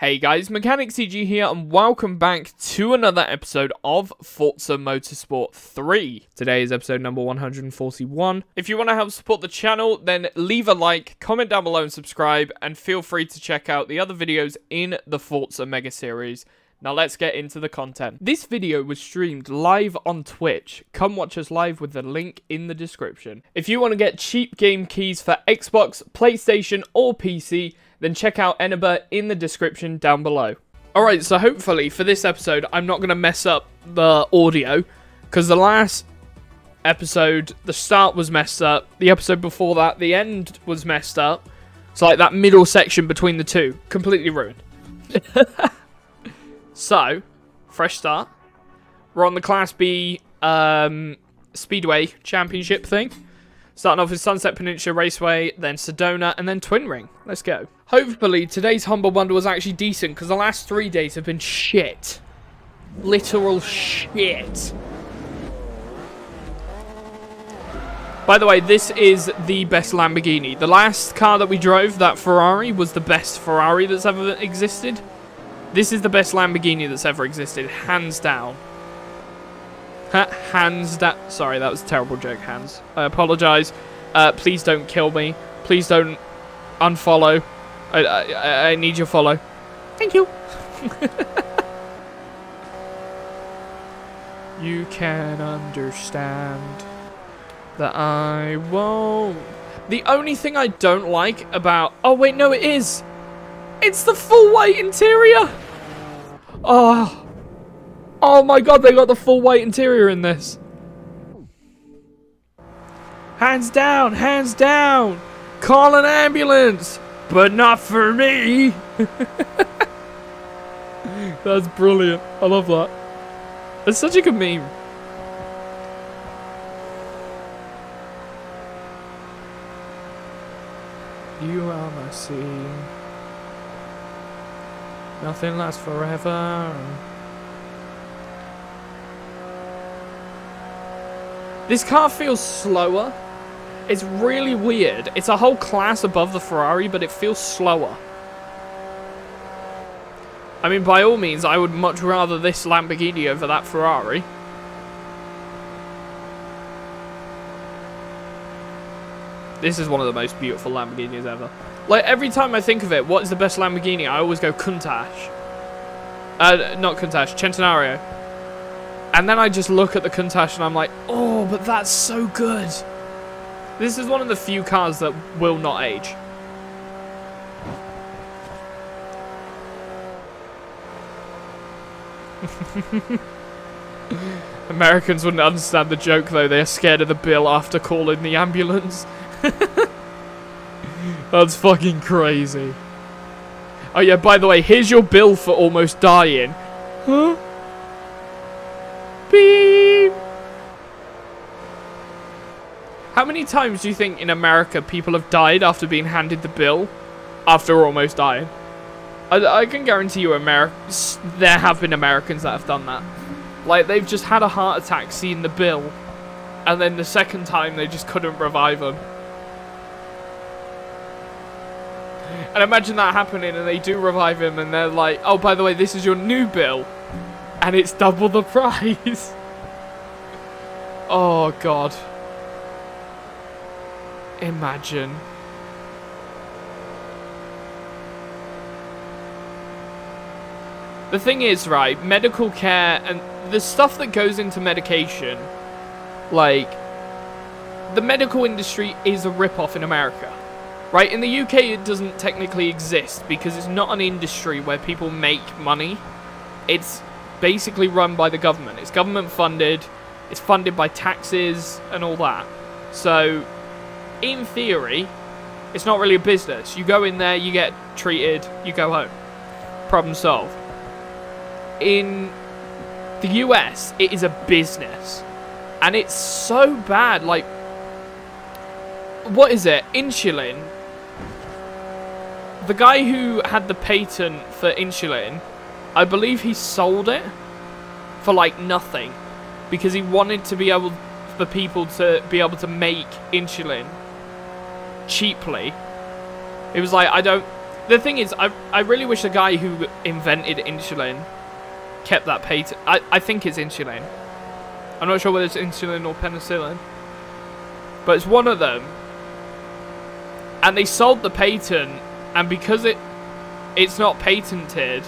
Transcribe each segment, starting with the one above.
Hey guys, Mechanic CG here, and welcome back to another episode of Forza Motorsport 3. Today is episode number 141. If you want to help support the channel, then leave a like, comment down below, and subscribe, and feel free to check out the other videos in the Forza Mega Series. Now let's get into the content. This video was streamed live on Twitch. Come watch us live with the link in the description. If you want to get cheap game keys for Xbox, PlayStation, or PC, then check out Eneba in the description down below. Alright, so hopefully for this episode, I'm not going to mess up the audio, because the last episode, the start was messed up, the episode before that, the end was messed up, so like that middle section between the two, completely ruined. so, fresh start. We're on the Class B um, Speedway Championship thing. Starting off with Sunset Peninsula Raceway, then Sedona, and then Twin Ring. Let's go. Hopefully, today's Humble Bundle was actually decent, because the last three days have been shit. Literal shit. By the way, this is the best Lamborghini. The last car that we drove, that Ferrari, was the best Ferrari that's ever existed. This is the best Lamborghini that's ever existed, hands down. Hands that. Sorry, that was a terrible joke, Hans. I apologize. Uh, please don't kill me. Please don't unfollow. I, I, I need your follow. Thank you. you can understand that I won't. The only thing I don't like about... Oh, wait, no, it is. It's the full white interior. Oh. Oh my god, they got the full white interior in this. Hands down, hands down. Call an ambulance, but not for me. That's brilliant. I love that. It's such a good meme. You are my sea. Nothing lasts forever. This car feels slower. It's really weird. It's a whole class above the Ferrari, but it feels slower. I mean, by all means, I would much rather this Lamborghini over that Ferrari. This is one of the most beautiful Lamborghinis ever. Like, every time I think of it, what is the best Lamborghini? I always go Countach. Uh, not Countach, Centenario. And then I just look at the Countach and I'm like, oh, but that's so good. This is one of the few cars that will not age. Americans wouldn't understand the joke though, they're scared of the bill after calling the ambulance. That's fucking crazy. Oh yeah, by the way, here's your bill for almost dying. Huh? Beep. How many times do you think in America people have died after being handed the bill after almost dying? I, I can guarantee you Ameri there have been Americans that have done that. Like, they've just had a heart attack seeing the bill, and then the second time they just couldn't revive them. And imagine that happening and they do revive him and they're like, oh, by the way, this is your new bill and it's double the price. oh, God. Imagine. The thing is, right, medical care and the stuff that goes into medication, like, the medical industry is a rip-off in America. Right, in the UK it doesn't technically exist because it's not an industry where people make money. It's basically run by the government. It's government funded, it's funded by taxes and all that. So, in theory, it's not really a business. You go in there, you get treated, you go home. Problem solved. In the US, it is a business. And it's so bad. Like, what is it? Insulin. The guy who had the patent for insulin I believe he sold it for like nothing because he wanted to be able for people to be able to make insulin cheaply. It was like I don't the thing is, I I really wish the guy who invented insulin kept that patent. I I think it's insulin. I'm not sure whether it's insulin or penicillin, but it's one of them. And they sold the patent, and because it it's not patented,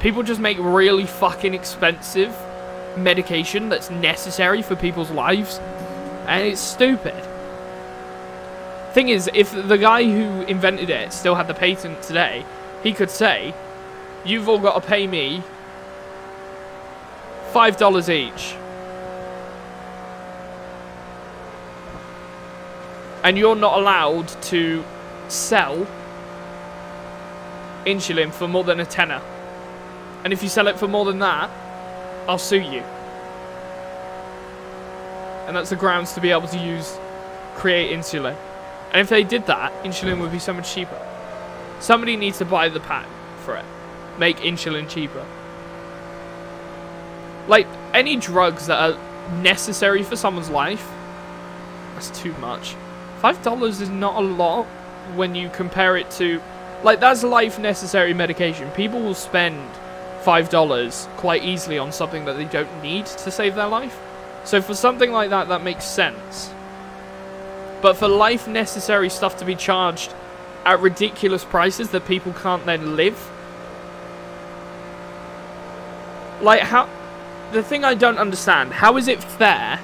people just make really fucking expensive medication that's necessary for people's lives, and it's stupid. Thing is, if the guy who invented it still had the patent today, he could say, "You've all got to pay me five dollars each." And you're not allowed to sell insulin for more than a tenner. And if you sell it for more than that, I'll sue you. And that's the grounds to be able to use create insulin. And if they did that, insulin would be so much cheaper. Somebody needs to buy the patent for it. Make insulin cheaper. Like, any drugs that are necessary for someone's life, that's too much. Five dollars is not a lot when you compare it to like that's life necessary medication. People will spend five dollars quite easily on something that they don't need to save their life. So for something like that, that makes sense. But for life necessary stuff to be charged at ridiculous prices that people can't then live, like how, the thing I don't understand, how is it fair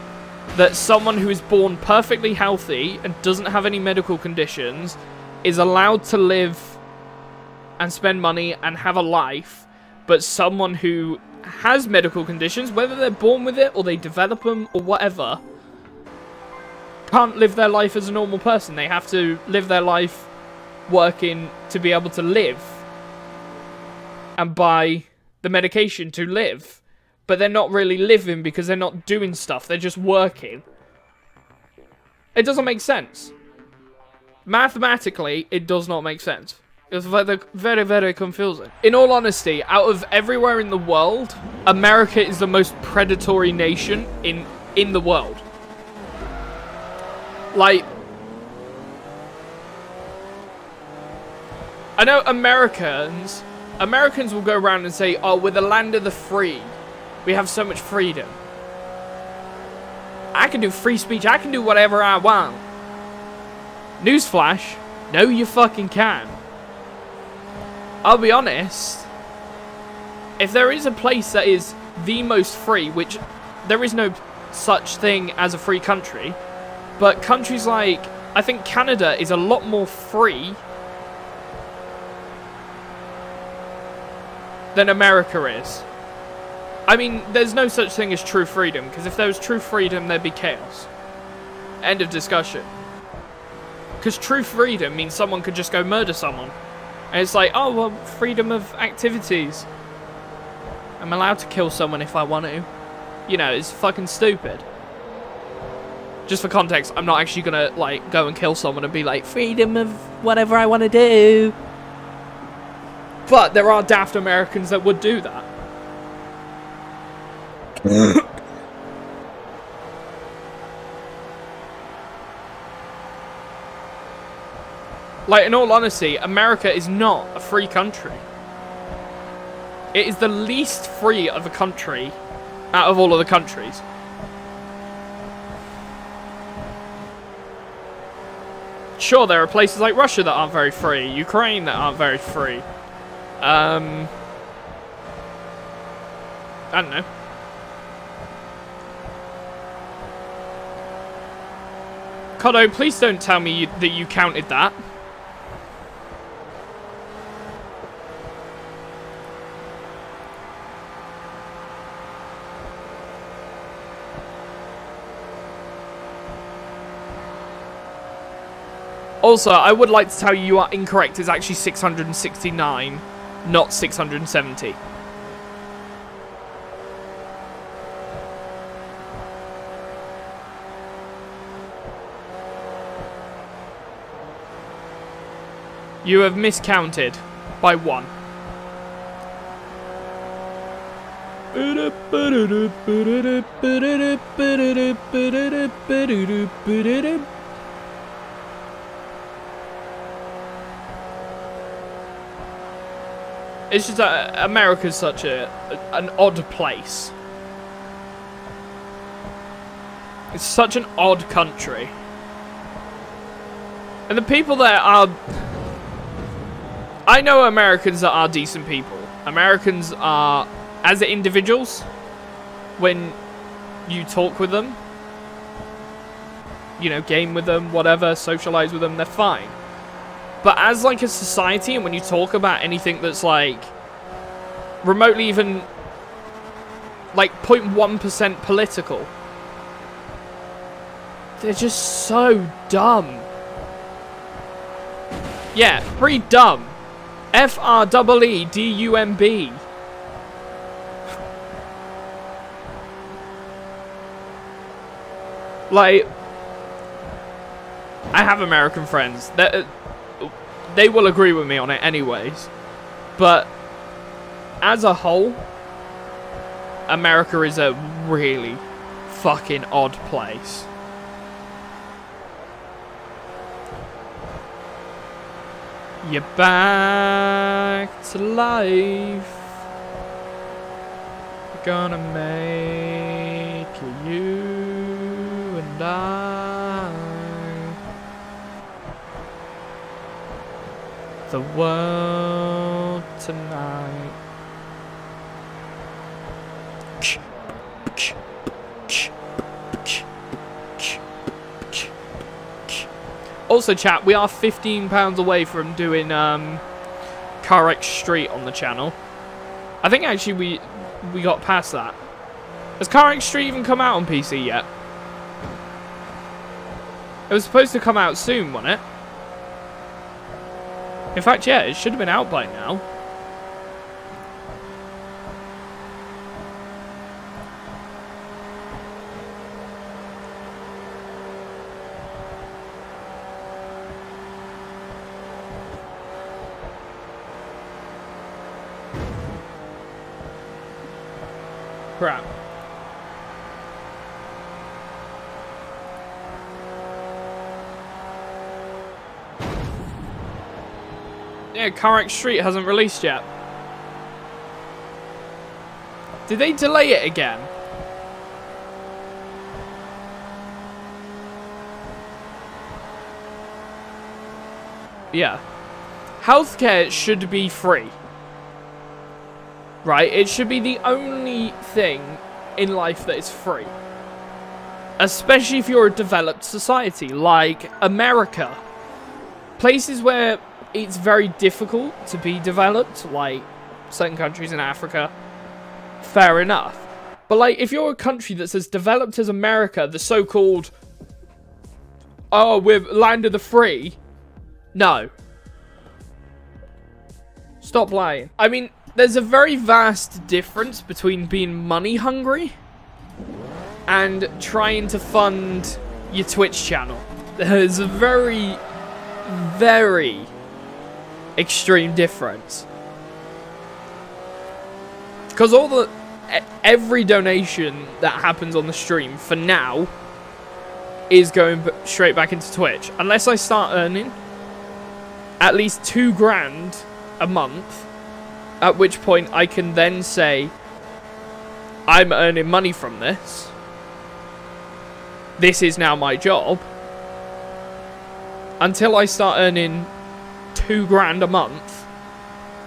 that someone who is born perfectly healthy and doesn't have any medical conditions is allowed to live and spend money and have a life, but someone who has medical conditions, whether they're born with it or they develop them or whatever, can't live their life as a normal person. They have to live their life working to be able to live and buy the medication to live. But they're not really living because they're not doing stuff. They're just working. It doesn't make sense. Mathematically, it does not make sense. It's very, very, very confusing. In all honesty, out of everywhere in the world, America is the most predatory nation in in the world. Like, I know Americans, Americans will go around and say, oh, we're the land of the free. We have so much freedom. I can do free speech. I can do whatever I want. Newsflash, no you fucking can. I'll be honest, if there is a place that is the most free, which there is no such thing as a free country, but countries like, I think Canada is a lot more free than America is. I mean, there's no such thing as true freedom, because if there was true freedom, there'd be chaos. End of discussion. Because true freedom means someone could just go murder someone. And it's like, oh, well, freedom of activities. I'm allowed to kill someone if I want to. You know, it's fucking stupid. Just for context, I'm not actually gonna, like, go and kill someone and be like, freedom of whatever I want to do. But there are daft Americans that would do that. Like, in all honesty, America is not a free country. It is the least free of a country out of all of the countries. Sure, there are places like Russia that aren't very free, Ukraine that aren't very free. Um, I don't know. Kodo, please don't tell me you, that you counted that. Also, I would like to tell you you are incorrect. It's actually 669, not 670. You have miscounted by one. It's just that uh, America's such a, a an odd place. It's such an odd country. And the people there are... I know Americans that are decent people. Americans are, as individuals, when you talk with them, you know, game with them, whatever, socialize with them, they're fine. But as like a society, and when you talk about anything that's like remotely even like 0.1% political, they're just so dumb. Yeah, pretty dumb. F R E E D U M B. Like, I have American friends. That they will agree with me on it, anyways. But as a whole, America is a really fucking odd place. You're back to life. We're gonna make you and I the world tonight. Also, chat, we are £15 away from doing um, CarX Street on the channel. I think actually we we got past that. Has CarX Street even come out on PC yet? It was supposed to come out soon, wasn't it? In fact, yeah, it should have been out by now. crap. Yeah, CarX Street hasn't released yet. Did they delay it again? Yeah. Healthcare should be free right? It should be the only thing in life that is free. Especially if you're a developed society like America. Places where it's very difficult to be developed, like certain countries in Africa, fair enough. But like, if you're a country that's as developed as America, the so-called, oh, we're land of the free, no. Stop lying. I mean, there's a very vast difference between being money hungry and trying to fund your Twitch channel. There's a very, very extreme difference. Because all the every donation that happens on the stream for now is going straight back into Twitch. Unless I start earning at least two grand a month at which point I can then say, I'm earning money from this. This is now my job. Until I start earning two grand a month,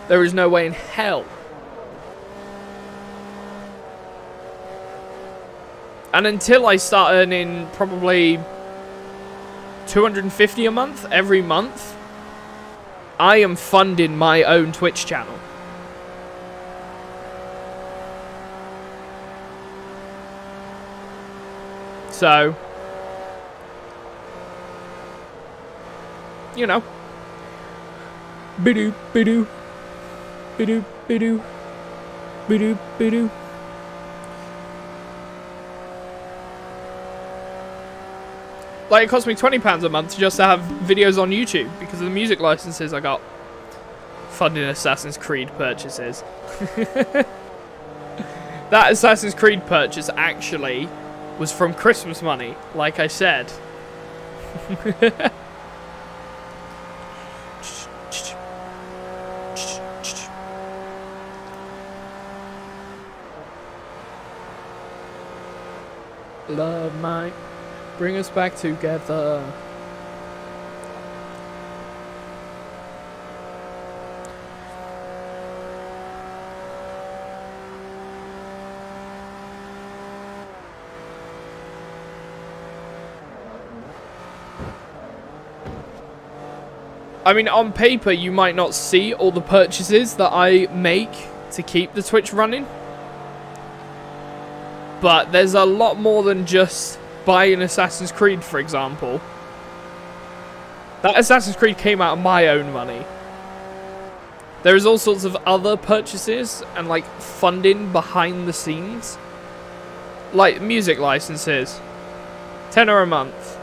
there is no way in hell. And until I start earning probably 250 a month every month, I am funding my own Twitch channel. So, you know. Bidoo, bidoo, bidoo, bidoo, bidoo, bidoo. Like, it cost me £20 a month just to have videos on YouTube because of the music licenses I got. Funding Assassin's Creed purchases. that Assassin's Creed purchase actually was from Christmas money, like I said. love might bring us back together. I mean, on paper, you might not see all the purchases that I make to keep the Twitch running. But there's a lot more than just buying Assassin's Creed, for example. That Assassin's Creed came out of my own money. There is all sorts of other purchases and like funding behind the scenes. Like music licenses. Tenner a month.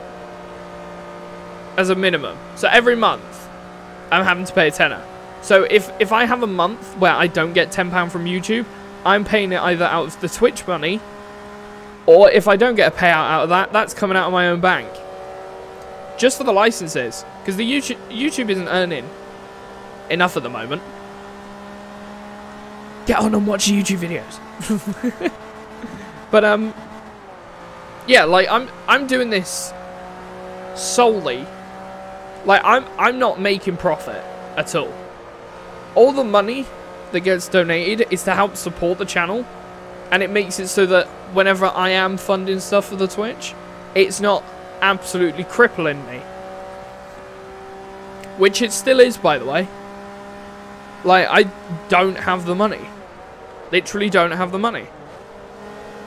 As a minimum. So every month I'm having to pay a tenner. So if, if I have a month where I don't get £10 from YouTube, I'm paying it either out of the Twitch money, or if I don't get a payout out of that, that's coming out of my own bank. Just for the licenses. Because the YouTube, YouTube isn't earning enough at the moment. Get on and watch YouTube videos. but, um, yeah, like, I'm, I'm doing this solely like, I'm, I'm not making profit at all. All the money that gets donated is to help support the channel. And it makes it so that whenever I am funding stuff for the Twitch, it's not absolutely crippling me. Which it still is, by the way. Like, I don't have the money. Literally don't have the money.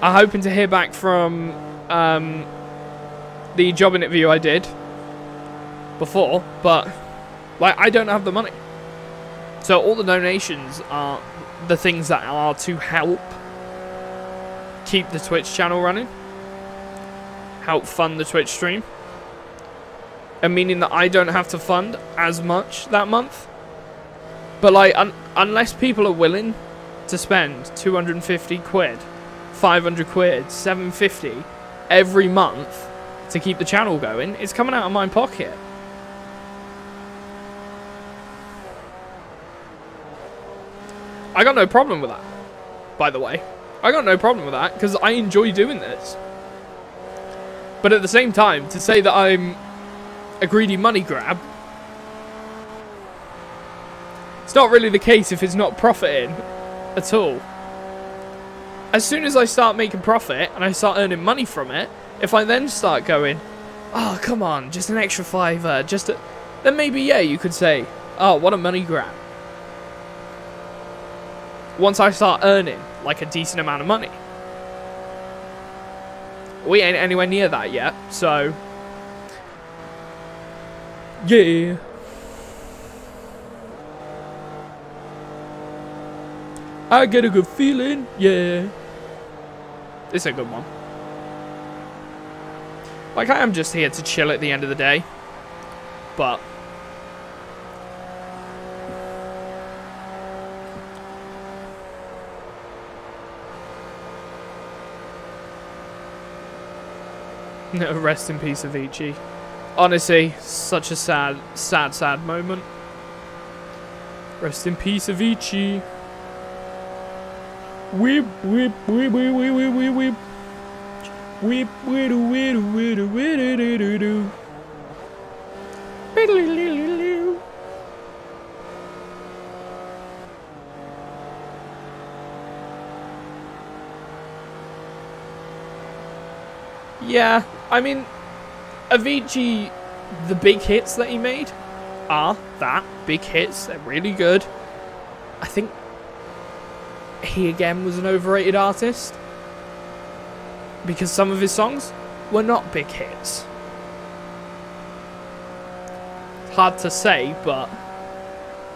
I'm hoping to hear back from um, the job interview I did before, but like I don't have the money. So all the donations are the things that are to help keep the Twitch channel running, help fund the Twitch stream, and meaning that I don't have to fund as much that month. But like, un unless people are willing to spend 250 quid, 500 quid, 750 every month to keep the channel going, it's coming out of my pocket. I got no problem with that, by the way. I got no problem with that, because I enjoy doing this. But at the same time, to say that I'm a greedy money grab, it's not really the case if it's not profiting at all. As soon as I start making profit and I start earning money from it, if I then start going, oh, come on, just an extra fiver, just a... Then maybe, yeah, you could say, oh, what a money grab once I start earning like a decent amount of money. We ain't anywhere near that yet, so yeah. I get a good feeling, yeah. It's a good one. Like, I am just here to chill at the end of the day. But Rest in peace, Avicii. Honestly, such a sad, sad, sad moment. Rest in peace, Avicii. Whip, whip, whip, whip, whip, whip, whip. Whip, whip, whip, whip, whip, whip, whip, whip. Yeah, I mean, Avicii, the big hits that he made are that big hits. They're really good. I think he again was an overrated artist because some of his songs were not big hits. It's hard to say, but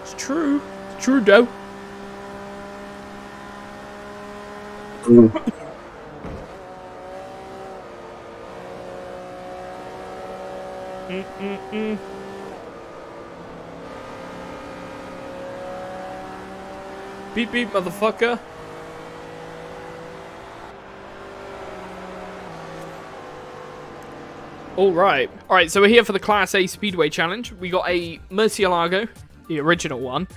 it's true. It's true, though. Mm. Mm -mm -mm. Beep beep, motherfucker. Alright. Alright, so we're here for the Class A Speedway Challenge. We got a Murcielago, the original one.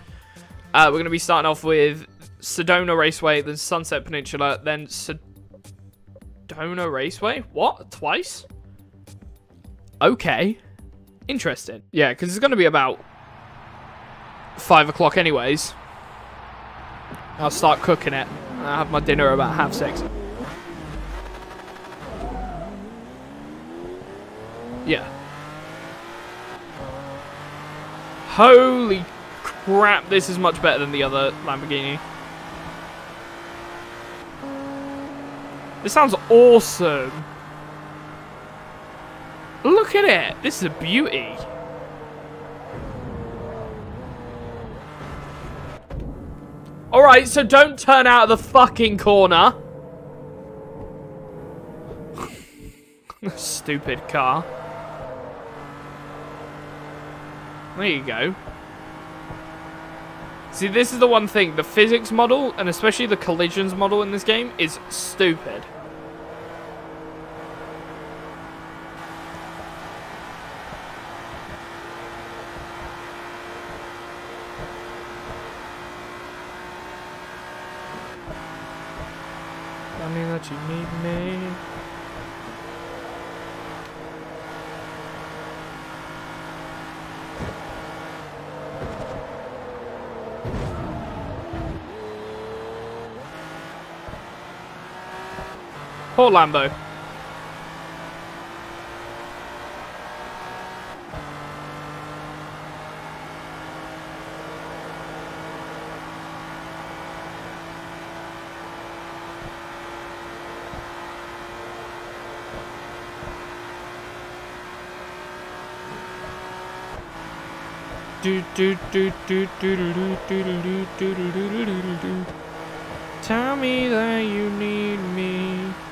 Uh, we're going to be starting off with Sedona Raceway, then Sunset Peninsula, then Sedona Raceway? What? Twice? Okay. Interesting. Yeah, because it's going to be about 5 o'clock anyways. I'll start cooking it. I'll have my dinner about half 6. Yeah. Holy crap, this is much better than the other Lamborghini. This sounds awesome. Look at it. This is a beauty. Alright, so don't turn out of the fucking corner. Stupid car. There you go. See, this is the one thing. The physics model, and especially the collisions model in this game, is stupid. Tell me that you need me. Poor Lambo. Do do do do do do do do do do do do do do do. Tell me that you need me.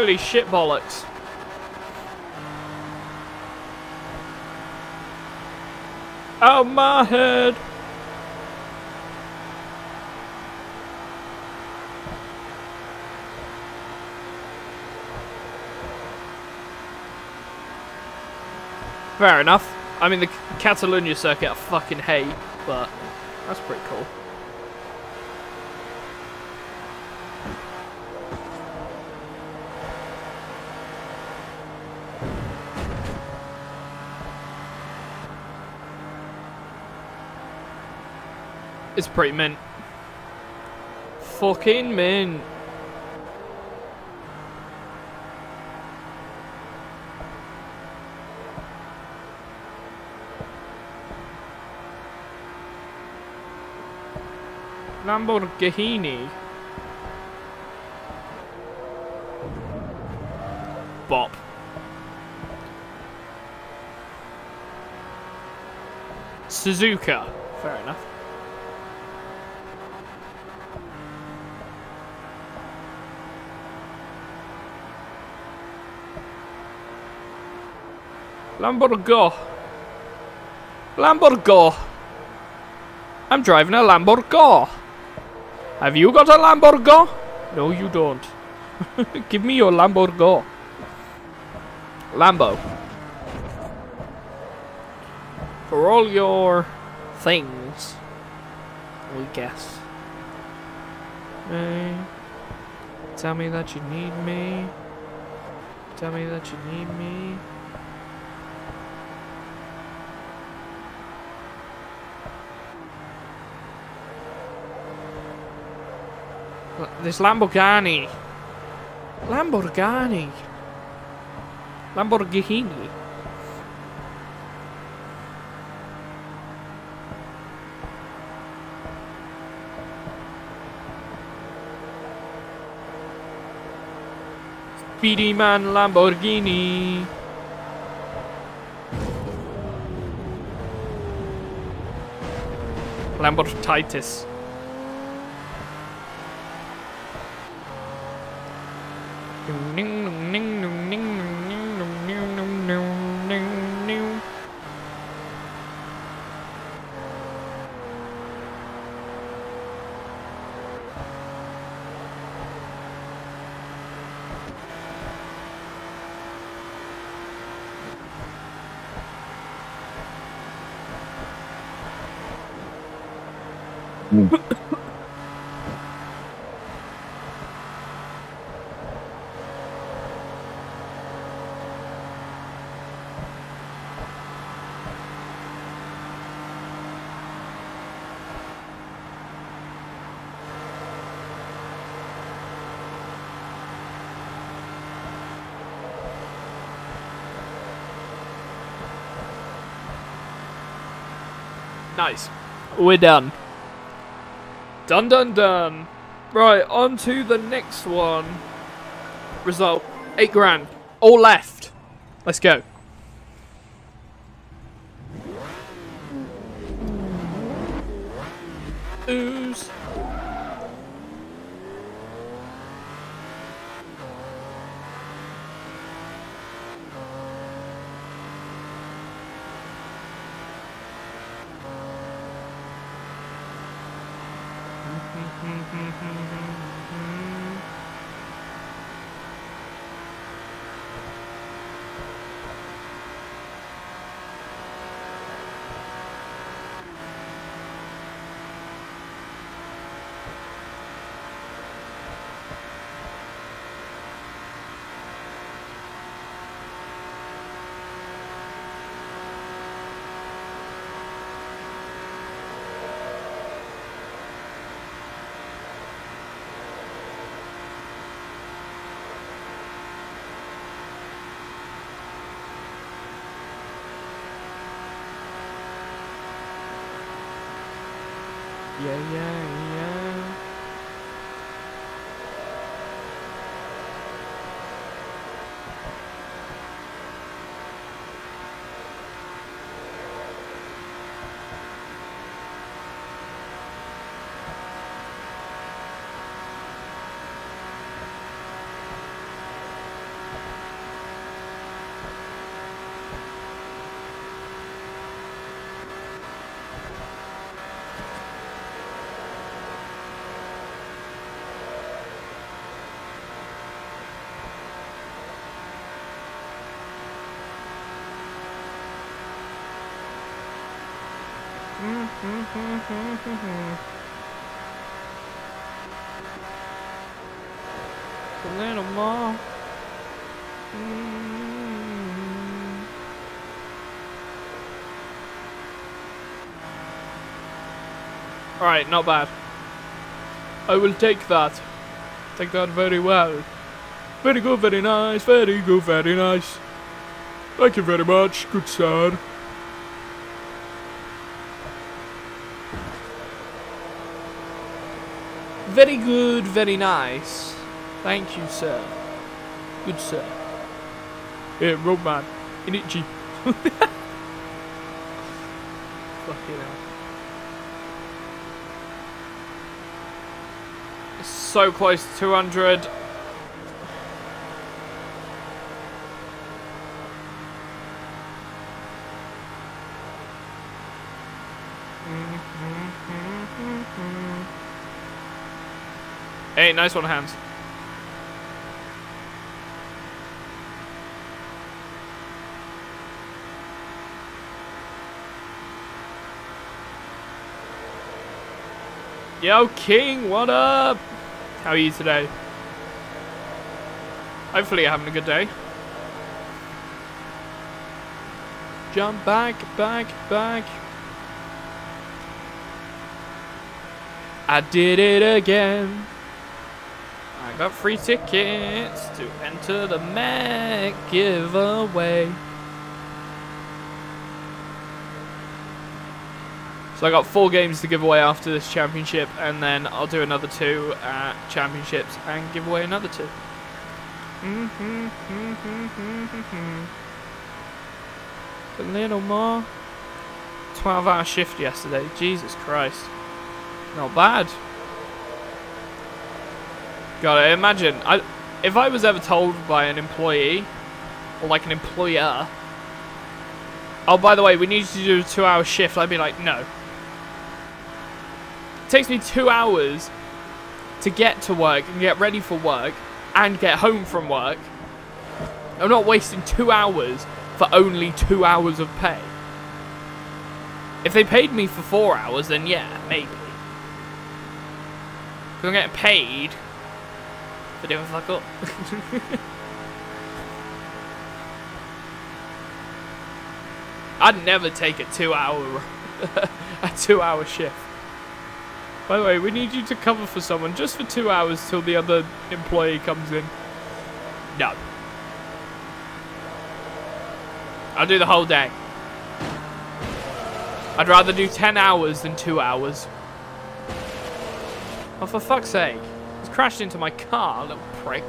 Holy shit bollocks. Oh my head. Fair enough. I mean, the Catalonia circuit I fucking hate, but that's pretty cool. It's pretty mint. Fucking mint. Lamborghini. Bop. Suzuka. Fair enough. Lamborghini. Lamborghini. I'm driving a Lamborghini. Have you got a Lamborghini? No, you don't. Give me your Lamborghini. Lambo. For all your things, we guess. Hey, tell me that you need me. Tell me that you need me. This Lamborghini. Lamborghini. Lamborghini. Speedy Man Lamborghini. Lambert Titus. Nice. We're done. Done, done, done. Right, on to the next one. Result, eight grand. All left. Let's go. Yeah, yeah, yeah. A little more. Mm. Alright, not bad. I will take that. Take that very well. Very good, very nice, very good, very nice. Thank you very much, good sir. Very good, very nice. Thank you, sir. Good sir. Yeah, Roadman. In it, G. Fucking hell. So close to 200. Hey, nice one, Hans. Yo, King, what up? How are you today? Hopefully you're having a good day. Jump back, back, back. I did it again. Got free tickets to enter the Mac giveaway. So I got four games to give away after this championship, and then I'll do another two at championships and give away another two. A little more. 12 hour shift yesterday. Jesus Christ. Not bad. God, imagine. I, if I was ever told by an employee, or like an employer, oh, by the way, we need you to do a two hour shift, I'd be like, no. It takes me two hours to get to work and get ready for work and get home from work. I'm not wasting two hours for only two hours of pay. If they paid me for four hours, then yeah, maybe. I'm getting paid fuck up. I'd never take a two hour a two hour shift. By the way, we need you to cover for someone just for two hours till the other employee comes in. No. I'll do the whole day. I'd rather do 10 hours than 2 hours. Oh, for fuck's sake. Crashed into my car, little prick.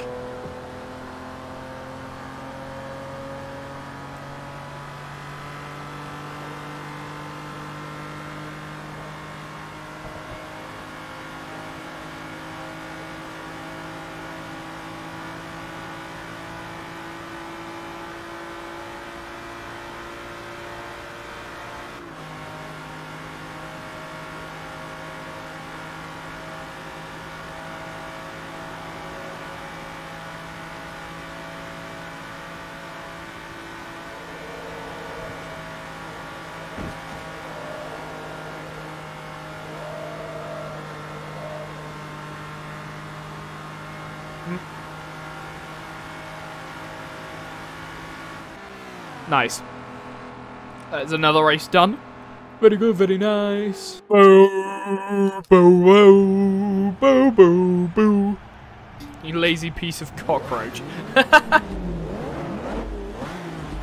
Nice. That's another race done. Very good, very nice. Boo, boo, boo, boo, boo, boo. You lazy piece of cockroach.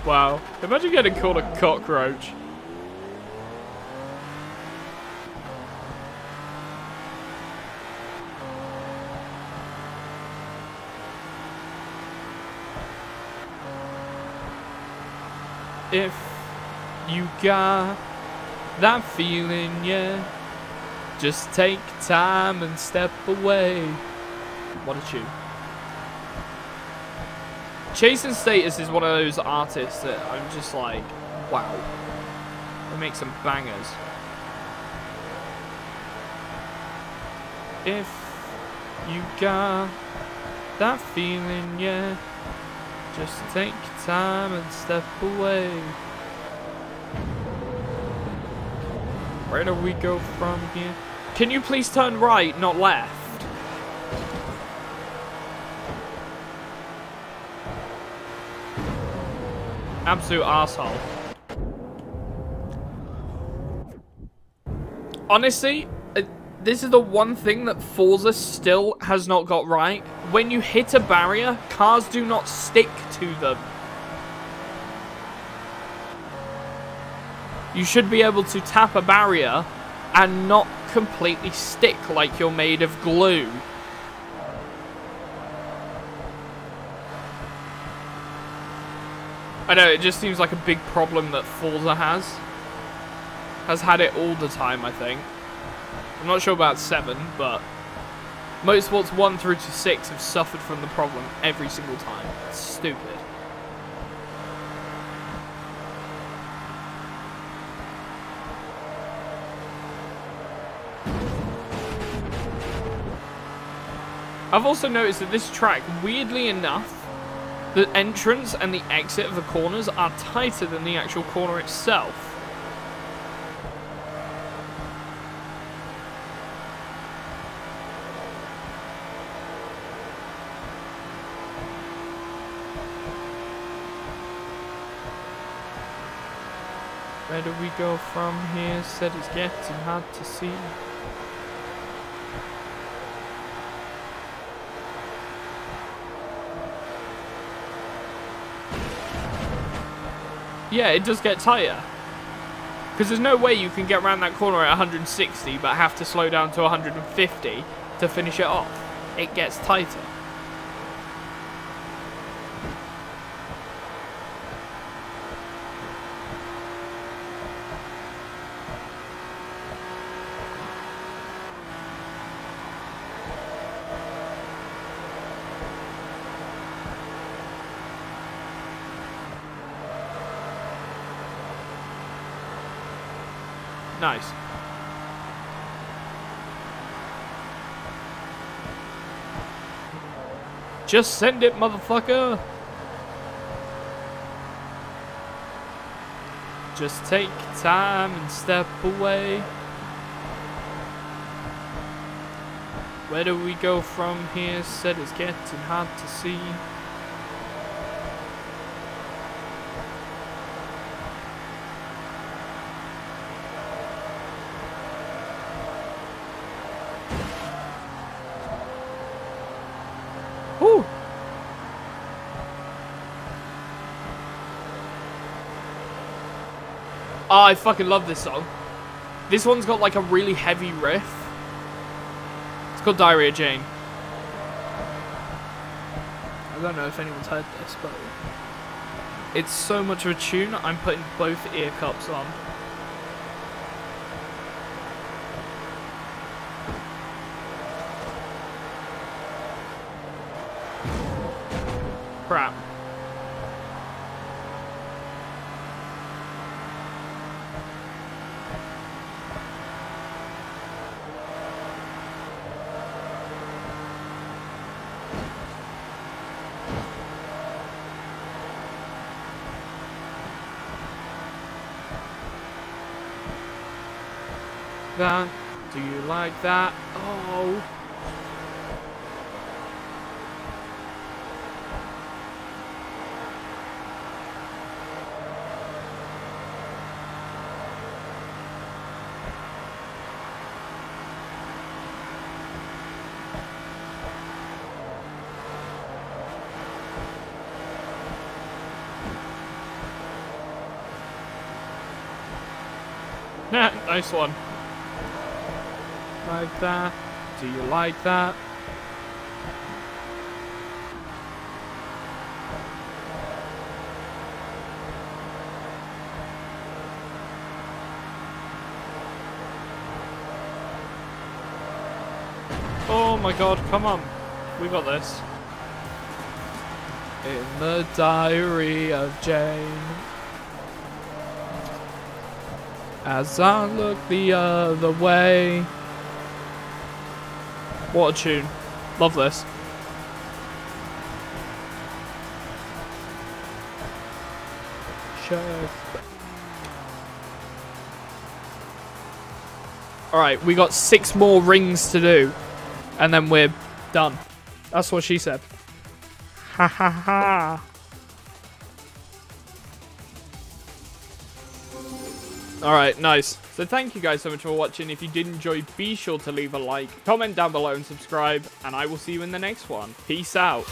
wow. Imagine getting called a cockroach. If you got that feeling, yeah. Just take time and step away. What a tune. Chase & Status is one of those artists that I'm just like, wow. They make some bangers. If you got that feeling, yeah. Just take time and step away. Where do we go from here? Can you please turn right, not left? Absolute asshole. Honestly, this is the one thing that Forza still has not got right. When you hit a barrier, cars do not stick to them. You should be able to tap a barrier and not completely stick like you're made of glue. I know, it just seems like a big problem that Forza has. Has had it all the time, I think. I'm not sure about 7, but Motorsports 1 through to 6 have suffered from the problem every single time. It's stupid. I've also noticed that this track, weirdly enough, the entrance and the exit of the corners are tighter than the actual corner itself. Do we go from here? Said it's getting hard to see. Yeah, it does get tighter. Because there's no way you can get around that corner at 160 but have to slow down to 150 to finish it off. It gets tighter. Nice. Just send it, motherfucker. Just take time and step away. Where do we go from here? Said it's getting hard to see. Whew. Oh, I fucking love this song. This one's got like a really heavy riff. It's called Diarrhea Jane. I don't know if anyone's heard this, but it's so much of a tune, I'm putting both ear cups on. Crap. That. Do you like that? Oh. Nice one. Like that. Do you like that? Oh my god, come on. We got this. In the diary of Jane. As I look the other way. What a tune. Love this. Alright, we got six more rings to do. And then we're done. That's what she said. Ha ha ha. Alright, nice. So thank you guys so much for watching. If you did enjoy, be sure to leave a like, comment down below and subscribe. And I will see you in the next one. Peace out.